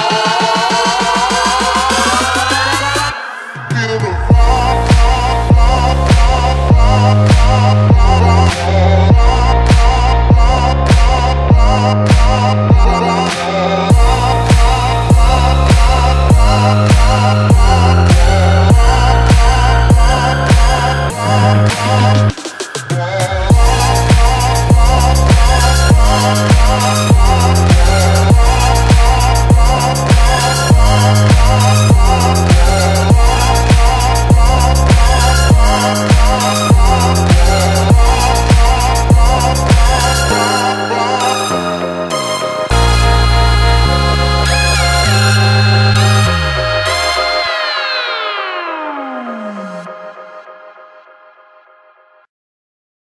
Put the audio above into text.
Oh.